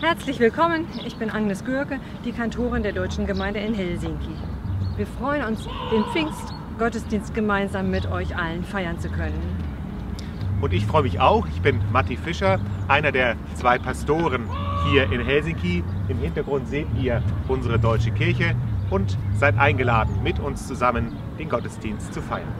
Herzlich willkommen, ich bin Agnes Gürke, die Kantorin der Deutschen Gemeinde in Helsinki. Wir freuen uns, den Pfingstgottesdienst gemeinsam mit euch allen feiern zu können. Und ich freue mich auch, ich bin Matti Fischer, einer der zwei Pastoren hier in Helsinki. Im Hintergrund seht ihr unsere deutsche Kirche und seid eingeladen, mit uns zusammen den Gottesdienst zu feiern.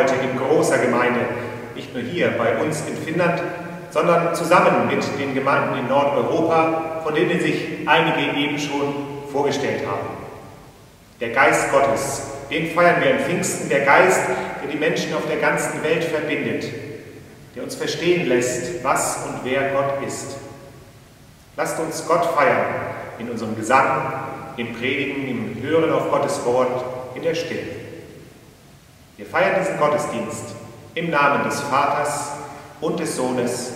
Heute in großer Gemeinde, nicht nur hier bei uns in Finnland, sondern zusammen mit den Gemeinden in Nordeuropa, von denen sich einige eben schon vorgestellt haben. Der Geist Gottes, den feiern wir in Pfingsten, der Geist, der die Menschen auf der ganzen Welt verbindet, der uns verstehen lässt, was und wer Gott ist. Lasst uns Gott feiern in unserem Gesang, im Predigen, im Hören auf Gottes Wort, in der Stille. Wir feiern diesen Gottesdienst im Namen des Vaters und des Sohnes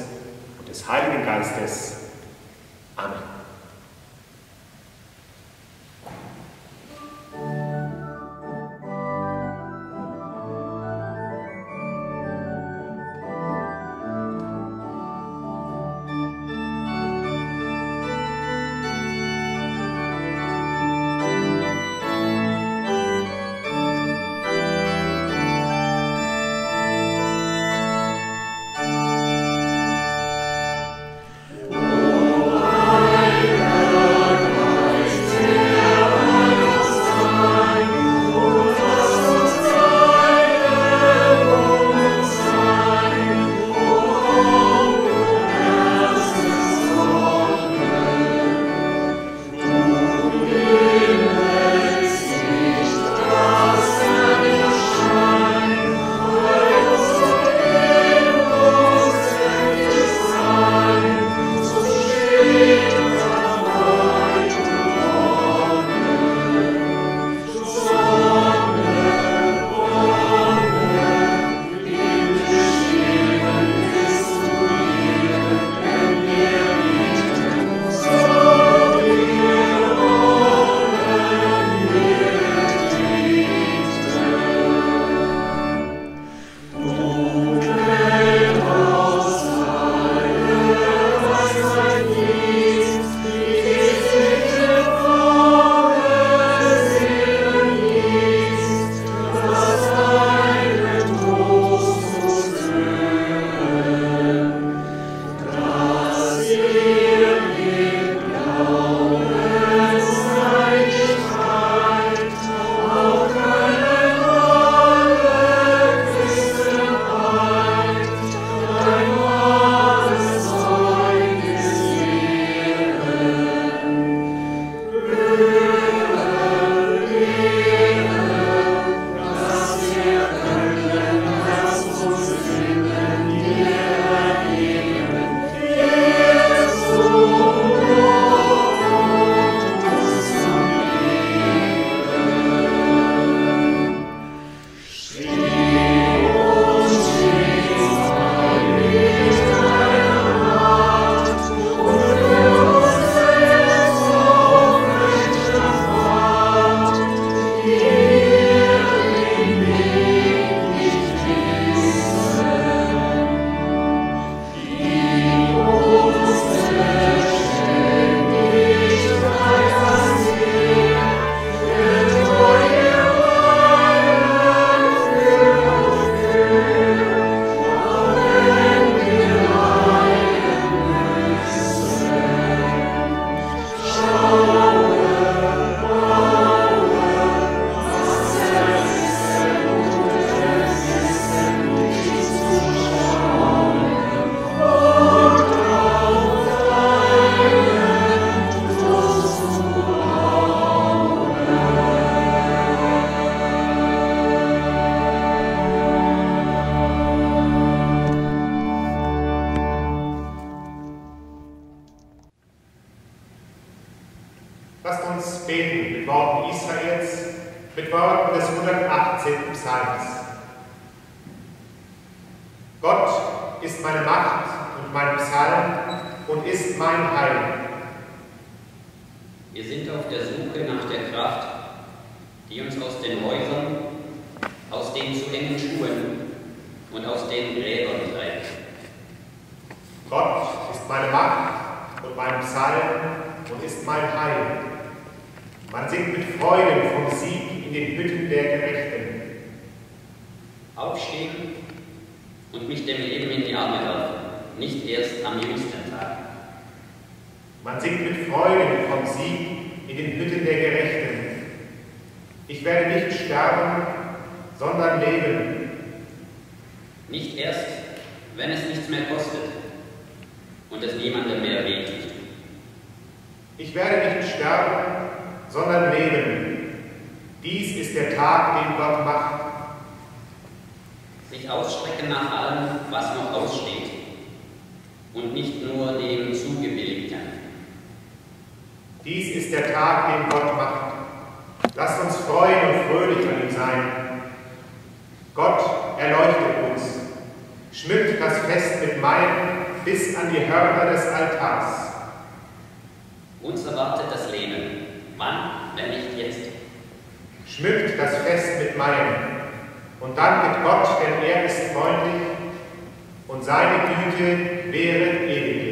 und des Heiligen Geistes. Amen. Worten des 118. Psalms. Gott ist meine Macht und mein Psalm und ist mein Heil. Wir sind auf der Suche nach der Kraft, die uns aus den Häusern, aus den zu engen Schuhen und aus den Gräbern treibt. Gott ist meine Macht und mein Psalm und ist mein Heil. Man singt mit Freuden vom Sieg in den Hütten der Gerechten. Aufstehen und mich dem Leben in die Arme werfen, nicht erst am jüngsten Tag. Man singt mit Freuden vom Sieg in den Hütten der Gerechten. Ich werde nicht sterben, sondern leben. Nicht erst, wenn es nichts mehr kostet und es niemandem mehr wehtut. Ich werde nicht sterben, sondern leben. Dies ist der Tag, den Gott macht. Sich ausstrecken nach allem, was noch aussteht und nicht nur dem Zugebilligten. Dies ist der Tag, den Gott macht. Lasst uns freuen und fröhlich an ihm sein. Gott erleuchtet uns, schmückt das Fest mit Maien bis an die Hörner des Altars. Uns erwartet das Leben. Wann, wenn nicht jetzt? Schmückt das Fest mit Maien und danket Gott, denn er ist freundlich und seine Güte wäret ewiglich.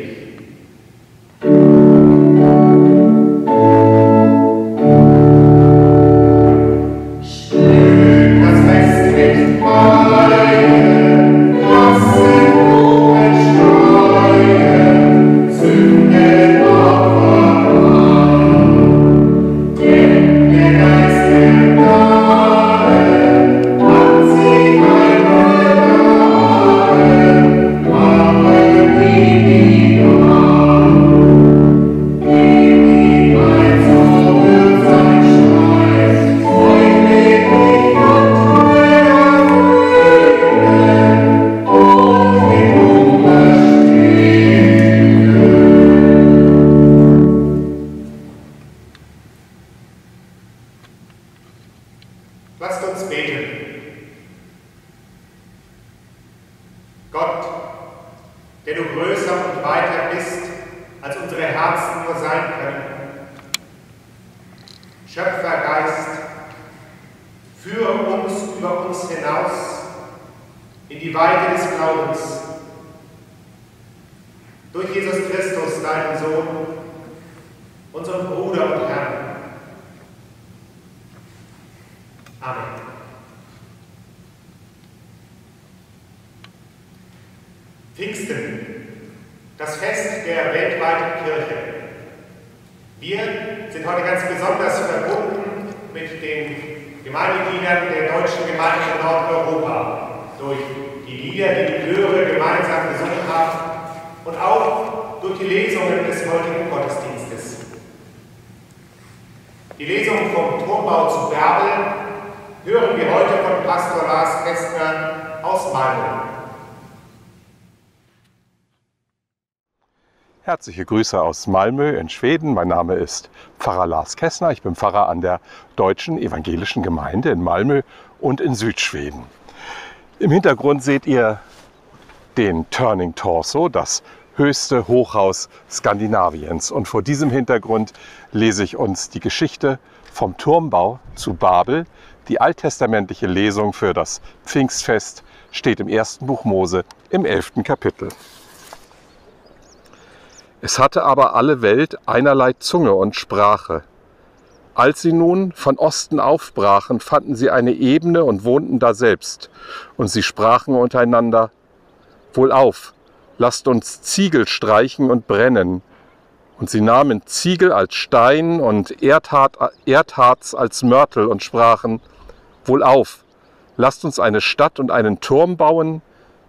Schöpfergeist, führe uns über uns hinaus in die Weite des Glaubens. Durch Jesus Christus, deinen Sohn, unseren Bruder und Herrn. Amen. Pfingsten, das Fest der weltweiten Kirche. Wir sind heute ganz besonders verbunden mit den Gemeindegliedern der deutschen Gemeinde in Nordeuropa durch die Lieder, die die Chöre gemeinsam gesungen haben und auch durch die Lesungen des heutigen Gottesdienstes. Die Lesung vom Turmbau zu Bärbel hören wir heute von Pastor Lars Kästner aus Malmö. Herzliche Grüße aus Malmö in Schweden. Mein Name ist Pfarrer Lars Kessner. Ich bin Pfarrer an der Deutschen Evangelischen Gemeinde in Malmö und in Südschweden. Im Hintergrund seht ihr den Turning Torso, das höchste Hochhaus Skandinaviens. Und vor diesem Hintergrund lese ich uns die Geschichte vom Turmbau zu Babel. Die alttestamentliche Lesung für das Pfingstfest steht im ersten Buch Mose im elften Kapitel. Es hatte aber alle Welt einerlei Zunge und Sprache. Als sie nun von Osten aufbrachen, fanden sie eine Ebene und wohnten daselbst. Und sie sprachen untereinander, Wohlauf, lasst uns Ziegel streichen und brennen. Und sie nahmen Ziegel als Stein und Erdharz, als Mörtel und sprachen, Wohlauf, lasst uns eine Stadt und einen Turm bauen,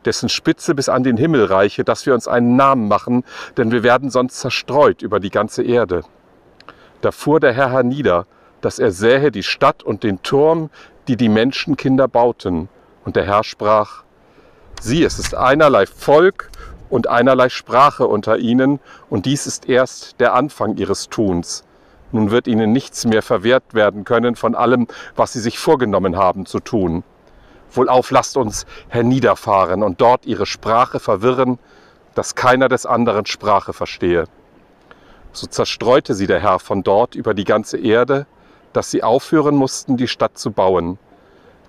dessen Spitze bis an den Himmel reiche, dass wir uns einen Namen machen, denn wir werden sonst zerstreut über die ganze Erde. Da fuhr der Herr hernieder, dass er sähe die Stadt und den Turm, die die Menschenkinder bauten. Und der Herr sprach, sieh, es ist einerlei Volk und einerlei Sprache unter ihnen, und dies ist erst der Anfang ihres Tuns. Nun wird ihnen nichts mehr verwehrt werden können von allem, was sie sich vorgenommen haben zu tun. Wohlauf lasst uns herniederfahren und dort ihre Sprache verwirren, dass keiner des anderen Sprache verstehe. So zerstreute sie der Herr von dort über die ganze Erde, dass sie aufhören mussten, die Stadt zu bauen.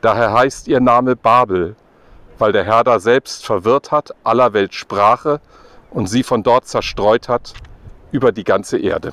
Daher heißt ihr Name Babel, weil der Herr da selbst verwirrt hat aller Welt Sprache und sie von dort zerstreut hat über die ganze Erde.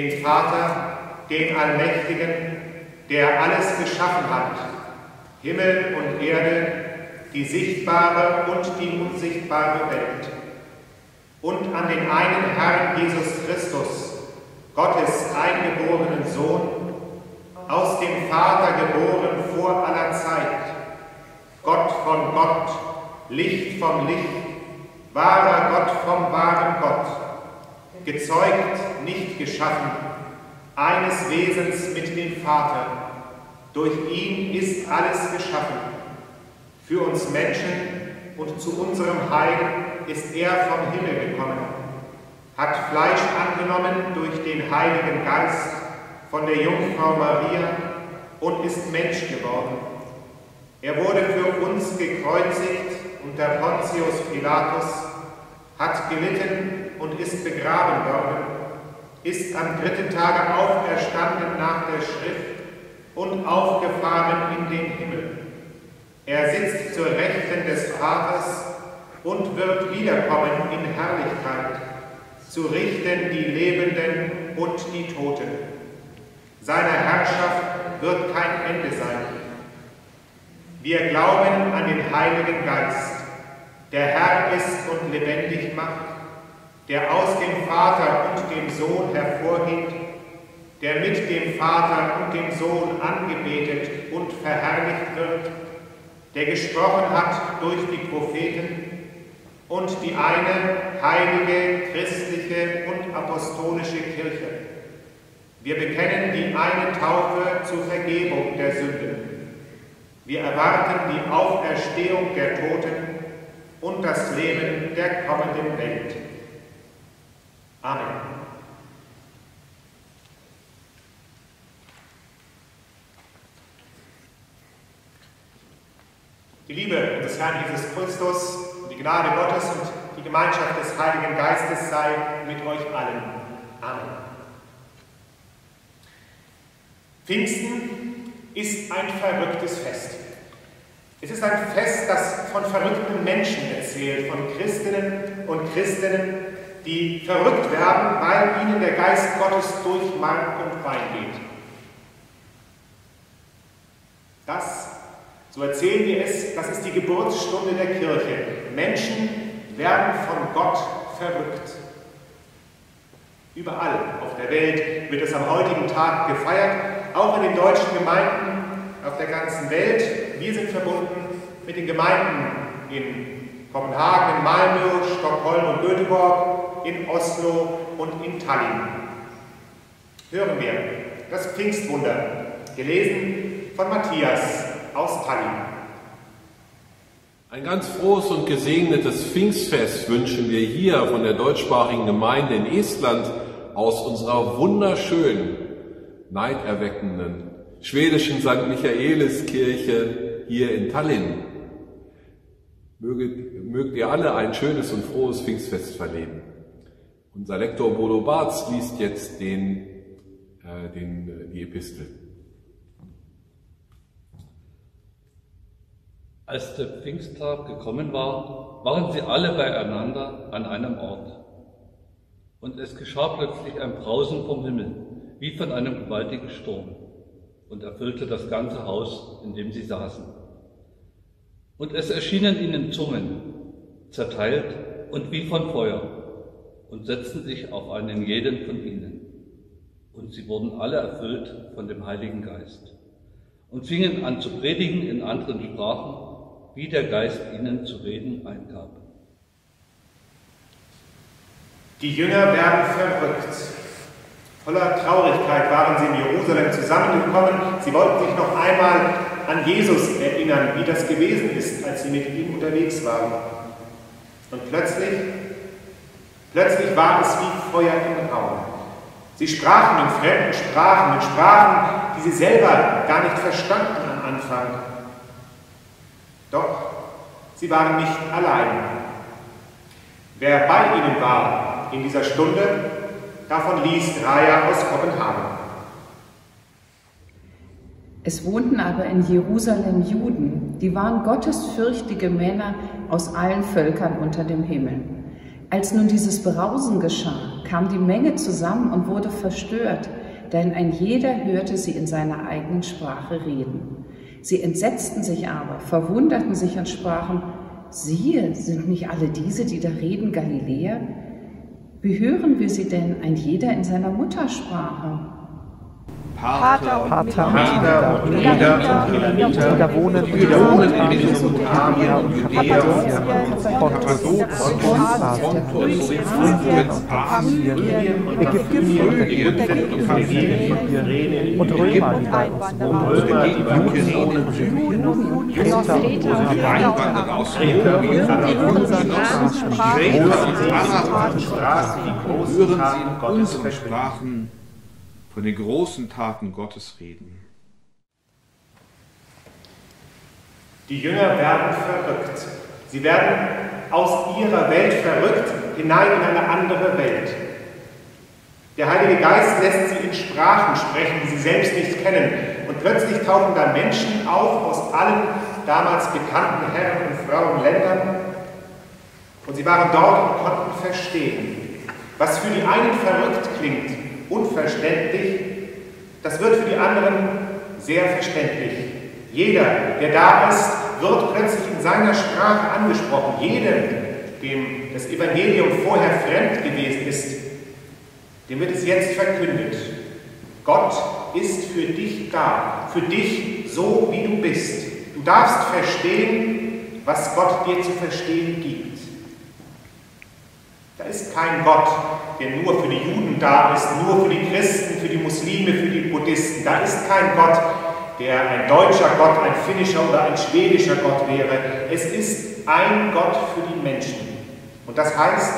den Vater, den Allmächtigen, der alles geschaffen hat, Himmel und Erde, die sichtbare und die unsichtbare Welt. Und an den einen Herrn Jesus Christus, Gottes eingeborenen Sohn, aus dem Vater geboren vor aller Zeit, Gott von Gott, Licht vom Licht, wahrer Gott vom wahren Gott gezeugt, nicht geschaffen, eines Wesens mit dem Vater. Durch ihn ist alles geschaffen. Für uns Menschen und zu unserem Heil ist er vom Himmel gekommen, hat Fleisch angenommen durch den Heiligen Geist von der Jungfrau Maria und ist Mensch geworden. Er wurde für uns gekreuzigt unter Pontius Pilatus, hat gelitten am dritten Tage auferstanden nach der Schrift und aufgefahren in den Himmel. Er sitzt zur Rechten des Vaters und wird wiederkommen in Herrlichkeit, zu richten die Lebenden und die Toten. Seiner Herrschaft wird kein Ende sein. Wir glauben an den Heiligen Geist, der Herr ist und lebendig macht, der aus dem Vater und dem Sohn hervorgeht, der mit dem Vater und dem Sohn angebetet und verherrlicht wird, der gesprochen hat durch die Propheten, und die eine heilige, christliche und apostolische Kirche. Wir bekennen die eine Taufe zur Vergebung der Sünden. Wir erwarten die Auferstehung der Toten und das Leben der kommenden Welt. Amen. Die Liebe unseres Herrn Jesus Christus, die Gnade Gottes und die Gemeinschaft des Heiligen Geistes sei mit euch allen. Amen. Pfingsten ist ein verrücktes Fest. Es ist ein Fest, das von verrückten Menschen erzählt, von Christinnen und Christinnen, die verrückt werden, weil ihnen der Geist Gottes durch Mark und Wein geht. Das, so erzählen wir es, das ist die Geburtsstunde der Kirche. Menschen werden von Gott verrückt. Überall auf der Welt wird es am heutigen Tag gefeiert auch in den deutschen Gemeinden auf der ganzen Welt. Wir sind verbunden mit den Gemeinden in Kopenhagen, in Malmö, Stockholm und Göteborg, in Oslo und in Tallinn. Hören wir das Pfingstwunder, gelesen von Matthias aus Tallinn. Ein ganz frohes und gesegnetes Pfingstfest wünschen wir hier von der deutschsprachigen Gemeinde in Estland aus unserer wunderschönen neiderweckenden schwedischen St. Michaeliskirche hier in Tallinn. Möget, mögt ihr alle ein schönes und frohes Pfingstfest verleben. Unser Lektor Bodo Barz liest jetzt den, äh, den, äh, die Epistel. Als der Pfingsttag gekommen war, waren sie alle beieinander an einem Ort. Und es geschah plötzlich ein Brausen vom Himmel wie von einem gewaltigen Sturm und erfüllte das ganze Haus, in dem sie saßen. Und es erschienen ihnen Zungen, zerteilt und wie von Feuer, und setzten sich auf einen jeden von ihnen. Und sie wurden alle erfüllt von dem Heiligen Geist und fingen an zu predigen in anderen Sprachen, wie der Geist ihnen zu reden eingab. Die Jünger werden verrückt Voller Traurigkeit waren sie in Jerusalem zusammengekommen. Sie wollten sich noch einmal an Jesus erinnern, wie das gewesen ist, als sie mit ihm unterwegs waren. Und plötzlich, plötzlich war es wie Feuer im Raum. Sie sprachen in fremden Sprachen, in Sprachen, die sie selber gar nicht verstanden am Anfang. Doch sie waren nicht allein. Wer bei ihnen war in dieser Stunde, Davon liest Raya aus Kopenhagen. Es wohnten aber in Jerusalem Juden, die waren gottesfürchtige Männer aus allen Völkern unter dem Himmel. Als nun dieses Brausen geschah, kam die Menge zusammen und wurde verstört, denn ein jeder hörte sie in seiner eigenen Sprache reden. Sie entsetzten sich aber, verwunderten sich und sprachen, siehe, sind nicht alle diese, die da reden, Galiläer? Wie hören wir sie denn ein jeder in seiner Muttersprache? Pater und Pater, Pater und Lieder und da wohnen in Mesopotamien und Judäa, Kappadokien, Pontus, Phrygien, Assyrien, Ägypten und Familien und Römer, die wohnen, Juden, Kreta und Einwanderer aus Kreta, hören sie in unseren Sprachen von den großen Taten Gottes reden. Die Jünger werden verrückt. Sie werden aus ihrer Welt verrückt hinein in eine andere Welt. Der Heilige Geist lässt sie in Sprachen sprechen, die sie selbst nicht kennen. Und plötzlich tauchen da Menschen auf aus allen damals bekannten Herren und Frauen Ländern. Und sie waren dort und konnten verstehen, was für die einen verrückt klingt, unverständlich, das wird für die anderen sehr verständlich. Jeder, der da ist, wird plötzlich in seiner Sprache angesprochen. Jedem, dem das Evangelium vorher fremd gewesen ist, dem wird es jetzt verkündet. Gott ist für dich da, für dich so, wie du bist. Du darfst verstehen, was Gott dir zu verstehen gibt. Da ist kein Gott, der nur für die Juden da ist, nur für die Christen, für die Muslime, für die Buddhisten. Da ist kein Gott, der ein deutscher Gott, ein finnischer oder ein schwedischer Gott wäre. Es ist ein Gott für die Menschen. Und das heißt,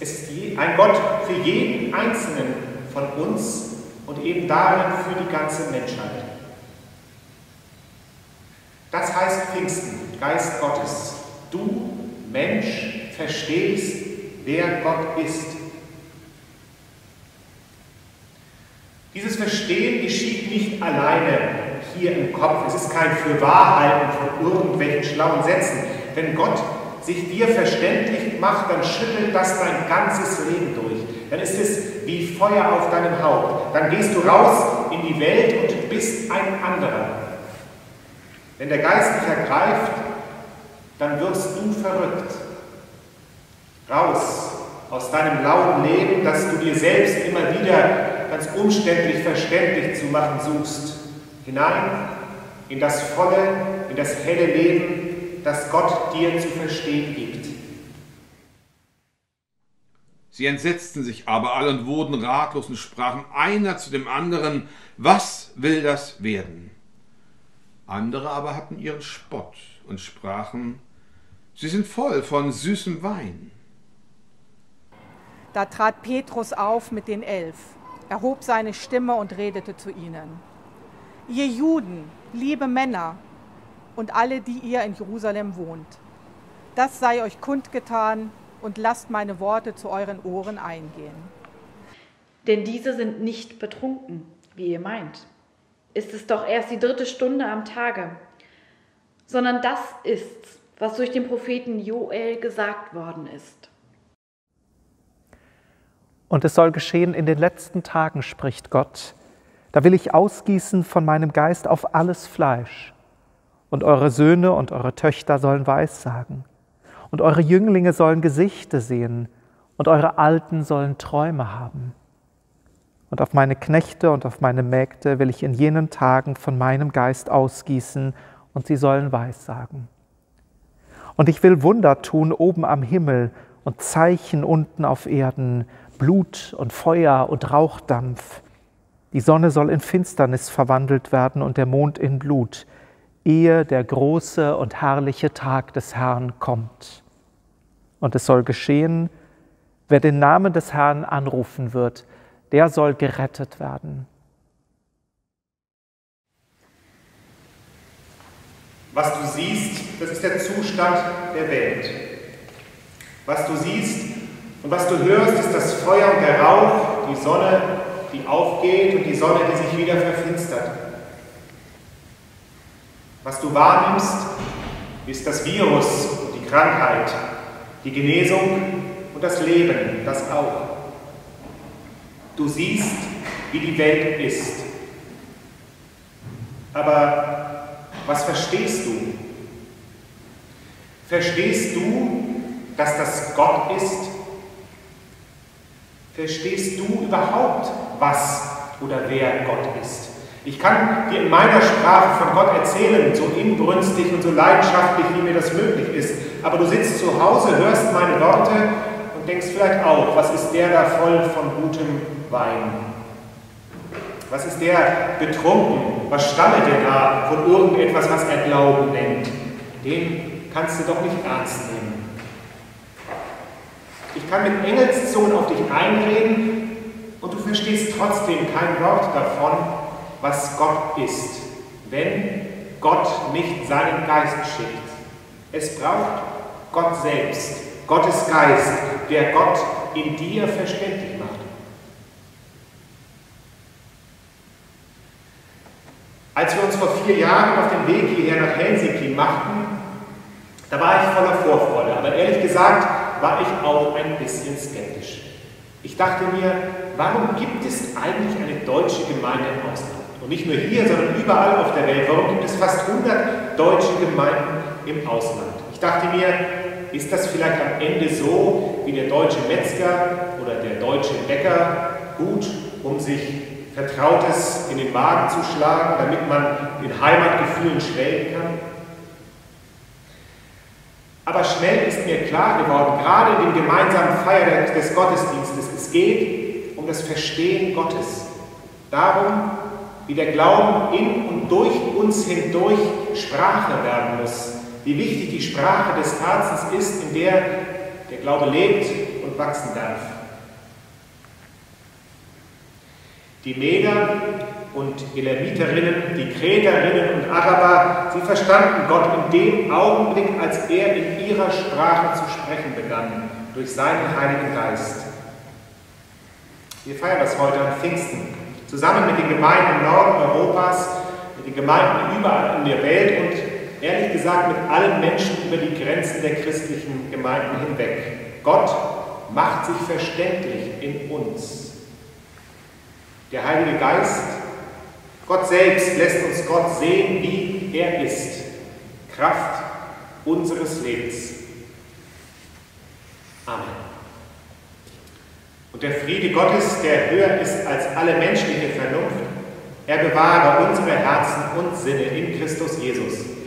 es ist ein Gott für jeden Einzelnen von uns und eben darin für die ganze Menschheit. Das heißt Pfingsten, Geist Gottes. Du, Mensch, verstehst, wer Gott ist. Dieses Verstehen geschieht nicht alleine hier im Kopf. Es ist kein Fürwahrhalten von irgendwelchen schlauen Sätzen. Wenn Gott sich dir verständlich macht, dann schüttelt das dein ganzes Leben durch. Dann ist es wie Feuer auf deinem Haupt. Dann gehst du raus in die Welt und bist ein anderer. Wenn der Geist dich ergreift, dann wirst du verrückt. Raus aus deinem lauten Leben, das du dir selbst immer wieder ganz umständlich verständlich zu machen suchst, hinein in das volle, in das helle Leben, das Gott dir zu verstehen gibt. Sie entsetzten sich aber alle und wurden ratlos und sprachen einer zu dem anderen, was will das werden? Andere aber hatten ihren Spott und sprachen, sie sind voll von süßem Wein. Da trat Petrus auf mit den Elf, erhob seine Stimme und redete zu ihnen. Ihr Juden, liebe Männer und alle, die ihr in Jerusalem wohnt, das sei euch kundgetan und lasst meine Worte zu euren Ohren eingehen. Denn diese sind nicht betrunken, wie ihr meint. Ist es doch erst die dritte Stunde am Tage, sondern das ist's, was durch den Propheten Joel gesagt worden ist. Und es soll geschehen in den letzten Tagen, spricht Gott. Da will ich ausgießen von meinem Geist auf alles Fleisch. Und eure Söhne und eure Töchter sollen Weissagen. Und eure Jünglinge sollen Gesichte sehen. Und eure Alten sollen Träume haben. Und auf meine Knechte und auf meine Mägde will ich in jenen Tagen von meinem Geist ausgießen, und sie sollen Weissagen. Und ich will Wunder tun oben am Himmel und Zeichen unten auf Erden, Blut und Feuer und Rauchdampf. Die Sonne soll in Finsternis verwandelt werden und der Mond in Blut, ehe der große und herrliche Tag des Herrn kommt. Und es soll geschehen, wer den Namen des Herrn anrufen wird, der soll gerettet werden. Was du siehst, das ist der Zustand der Welt. Was du siehst und was du hörst, ist das Feuer und der Rauch, die Sonne, die aufgeht und die Sonne, die sich wieder verfinstert. Was du wahrnimmst, ist das Virus und die Krankheit, die Genesung und das Leben, das auch. Du siehst, wie die Welt ist. Aber was verstehst du? Verstehst du, dass das Gott ist? Verstehst du überhaupt, was oder wer Gott ist? Ich kann dir in meiner Sprache von Gott erzählen, so inbrünstig und so leidenschaftlich, wie mir das möglich ist. Aber du sitzt zu Hause, hörst meine Worte und denkst vielleicht auch, was ist der da voll von gutem Wein? Was ist der betrunken? Was stammelt der da von irgendetwas, was er Glauben nennt? Den kannst du doch nicht ernst nehmen. Ich kann mit Engelszungen auf dich einreden und du verstehst trotzdem kein Wort davon, was Gott ist, wenn Gott nicht seinen Geist schickt. Es braucht Gott selbst, Gottes Geist, der Gott in dir verständlich macht. Als wir uns vor vier Jahren auf den Weg hierher nach Helsinki machten, da war ich voller Vorfreude. Aber ehrlich gesagt war ich auch ein bisschen skeptisch. Ich dachte mir, warum gibt es eigentlich eine deutsche Gemeinde im Ausland? Und nicht nur hier, sondern überall auf der Welt. Warum gibt es fast 100 deutsche Gemeinden im Ausland? Ich dachte mir, ist das vielleicht am Ende so, wie der deutsche Metzger oder der deutsche Bäcker gut, um sich Vertrautes in den Magen zu schlagen, damit man in Heimatgefühlen schwelgen kann? Aber schnell ist mir klar geworden, gerade in dem gemeinsamen Feier des Gottesdienstes, es geht um das Verstehen Gottes. Darum, wie der Glauben in und durch uns hindurch Sprache werden muss. Wie wichtig die Sprache des Herzens ist, in der der Glaube lebt und wachsen darf. Die Meder und Elamiterinnen, die Kreterinnen und Araber, sie verstanden Gott in dem Augenblick, als er in ihrer Sprache zu sprechen begann, durch seinen Heiligen Geist. Wir feiern das heute am Pfingsten, zusammen mit den Gemeinden im Norden Europas, mit den Gemeinden überall in der Welt und ehrlich gesagt mit allen Menschen über die Grenzen der christlichen Gemeinden hinweg. Gott macht sich verständlich in uns. Der Heilige Geist, Gott selbst lässt uns Gott sehen, wie er ist. Kraft unseres Lebens. Amen. Und der Friede Gottes, der höher ist als alle menschliche Vernunft, er bewahre unsere Herzen und Sinne in Christus Jesus.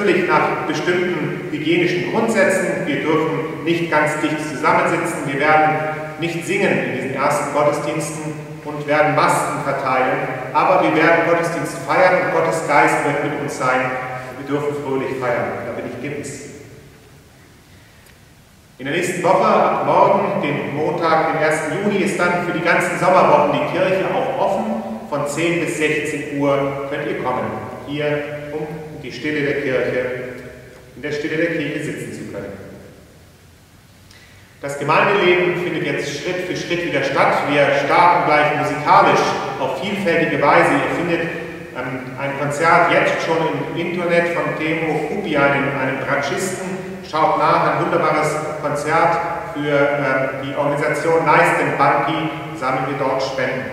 Natürlich nach bestimmten hygienischen Grundsätzen. Wir dürfen nicht ganz dicht zusammensitzen. Wir werden nicht singen in diesen ersten Gottesdiensten und werden Masken verteilen. Aber wir werden Gottesdienst feiern und Gottes Geist wird mit uns sein. Wir dürfen fröhlich feiern. Da bin ich gewiss. In der nächsten Woche, ab morgen, den Montag, den 1. Juni, ist dann für die ganzen Sommerwochen die Kirche auch offen. Von 10 bis 16 Uhr könnt ihr kommen, hier die Stille der Kirche, in der Stille der Kirche sitzen zu können. Das Gemeindeleben findet jetzt Schritt für Schritt wieder statt. Wir starten gleich musikalisch auf vielfältige Weise. Ihr findet ähm, ein Konzert jetzt schon im Internet von Temo Kupian, einem Bratschisten, Schaut nach, ein wunderbares Konzert für äh, die Organisation Leisten Banki, sammeln wir dort Spenden.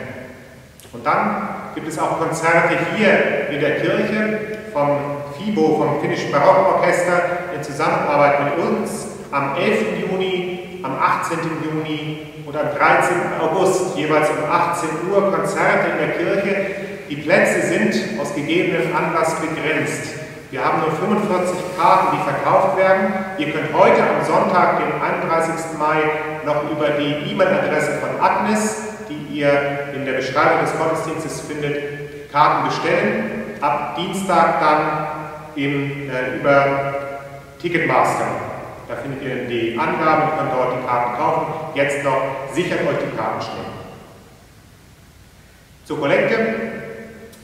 Und dann gibt es auch Konzerte hier in der Kirche vom FIBO, vom Finnischen Barockorchester, in Zusammenarbeit mit uns am 11. Juni, am 18. Juni und am 13. August, jeweils um 18 Uhr Konzerte in der Kirche. Die Plätze sind aus gegebenem Anlass begrenzt. Wir haben nur 45 Karten, die verkauft werden. Ihr könnt heute am Sonntag, den 31. Mai, noch über die E-Mail-Adresse von Agnes, die ihr in der Beschreibung des Gottesdienstes findet, Karten bestellen. Ab Dienstag dann im, äh, über Ticketmaster. Da findet ihr die Angaben, ihr könnt dort die Karten kaufen. Jetzt noch sichert euch die Karten schnell. Zur Kollekte.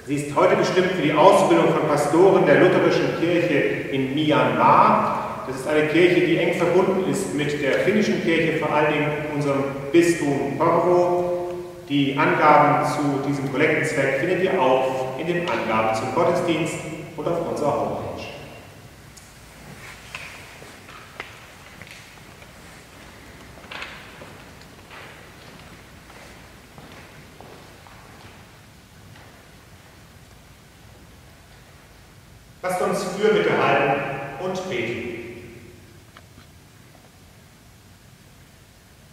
Sie ist heute bestimmt für die Ausbildung von Pastoren der lutherischen Kirche in Myanmar. Das ist eine Kirche, die eng verbunden ist mit der finnischen Kirche, vor allen Dingen unserem Bistum Porvo. Die Angaben zu diesem Kollektenzweck findet ihr auch in den Angaben zum Gottesdienst und auf unserer Homepage. Lasst uns Fürbitte halten und beten.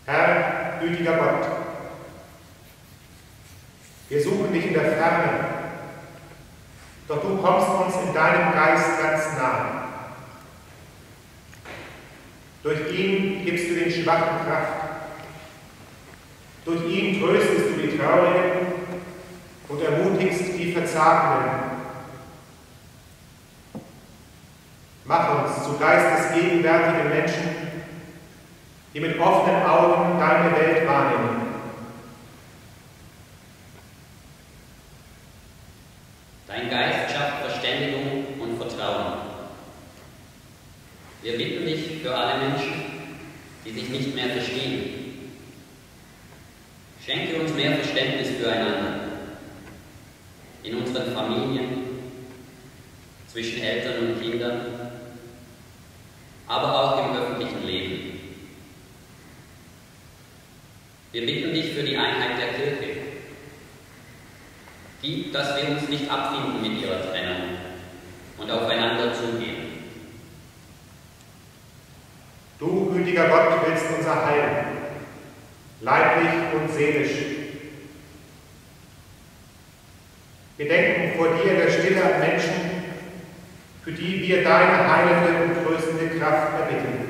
Herr, gütiger Gott, wir suchen dich in der Ferne, doch du kommst uns in deinem Geist ganz nah. Durch ihn gibst du den Schwachen Kraft. Durch ihn tröstest du die Traurigen und ermutigst die Verzagenden. Mach uns zu geistesgegenwärtigen Menschen, die mit offenen Augen deine Welt wahrnehmen. Dein Geist schafft Verständigung und Vertrauen. Wir bitten dich für alle Menschen, die sich nicht mehr verstehen. Schenke uns mehr Verständnis füreinander. In unseren Familien, zwischen Eltern und Kindern, aber auch im öffentlichen Leben. Wir bitten dich für die Einheit der Kirche. Gib, dass wir uns nicht abfinden mit ihrer Trennung und aufeinander zugehen. Du, gütiger Gott, willst unser Heil, leiblich und seelisch. Wir denken vor dir der Stille an Menschen, für die wir deine heilende und tröstende Kraft erbitten.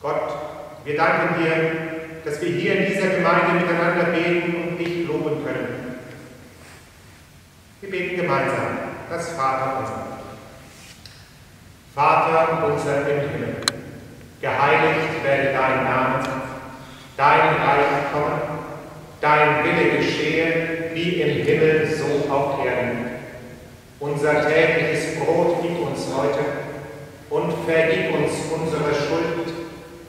Gott, wir danken dir, dass wir hier in dieser Gemeinde miteinander beten und dich loben können. Wir beten gemeinsam das Vater unser. Vater unser im Himmel, geheiligt werde dein Name, dein Reich komme, dein Wille geschehe, wie im Himmel so auf Erden. Unser tägliches Brot gib uns heute und vergib uns unsere Schuld,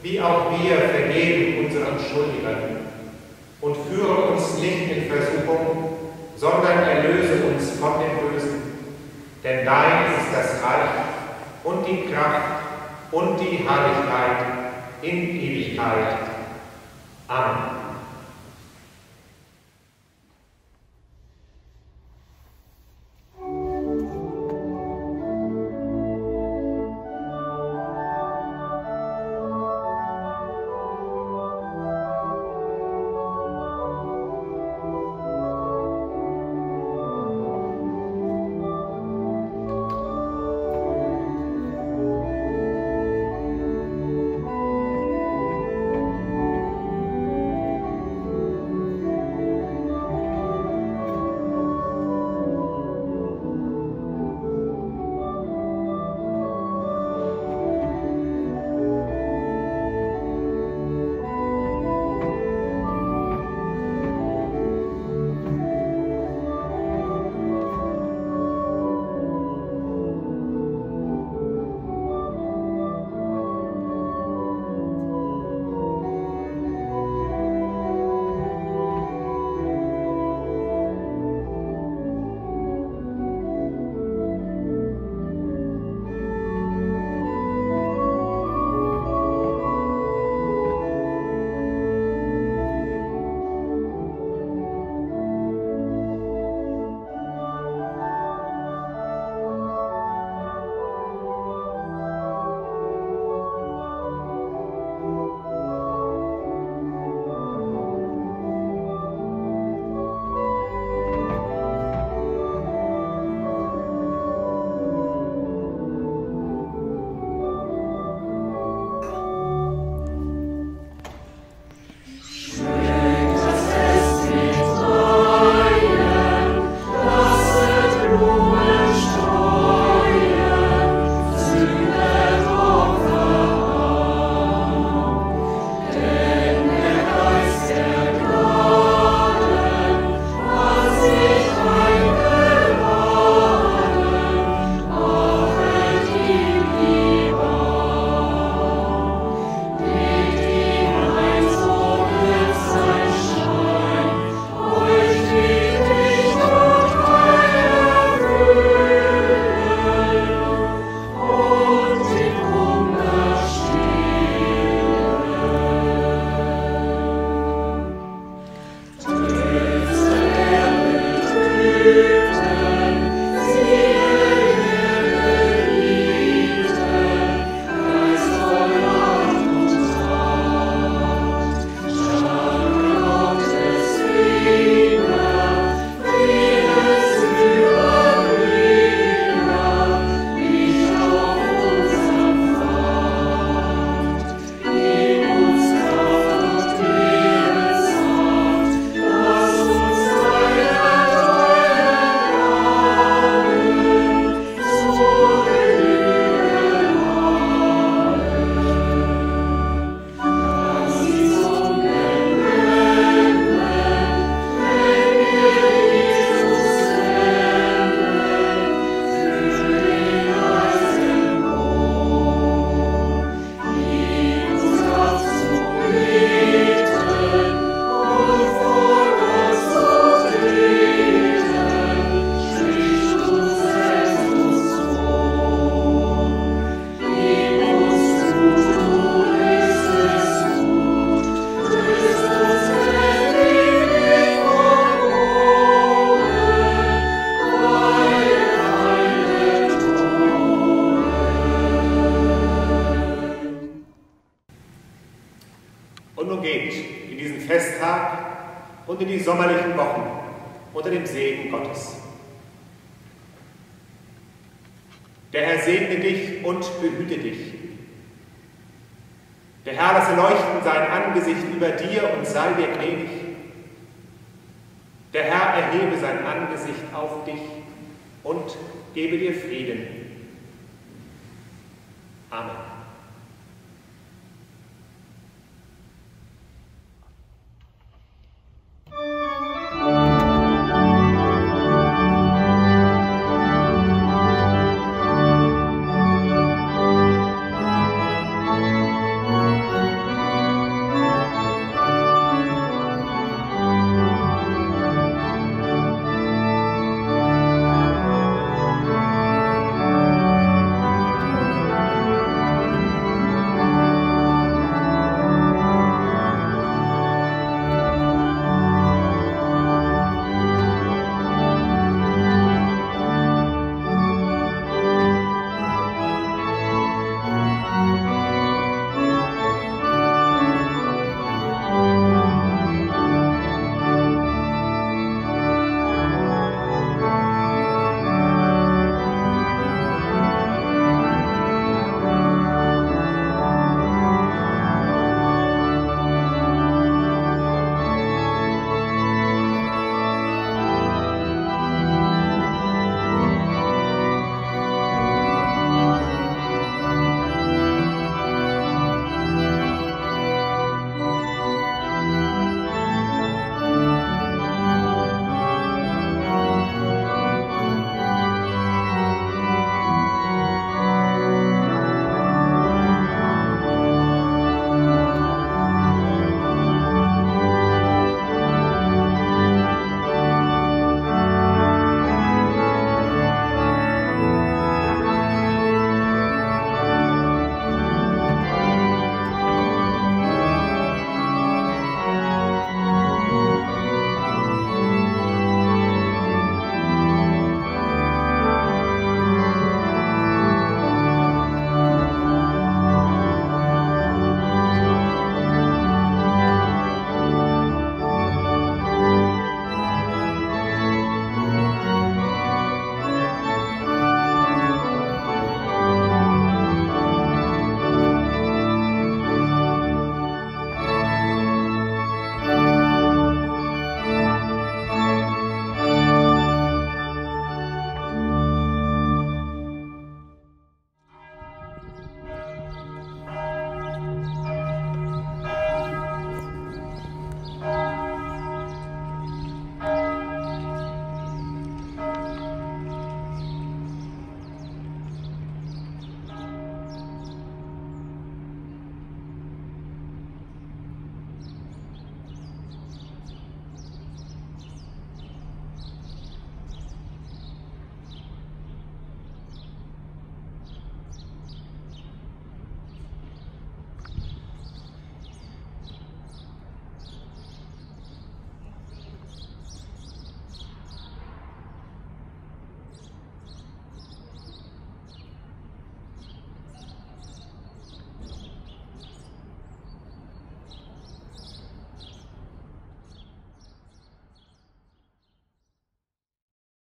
wie auch wir vergeben unseren Schuldigern. Und führe uns nicht in Versuchung, sondern erlöse uns von dem Bösen. Denn dein ist das Reich und die Kraft und die Herrlichkeit in Ewigkeit. Amen.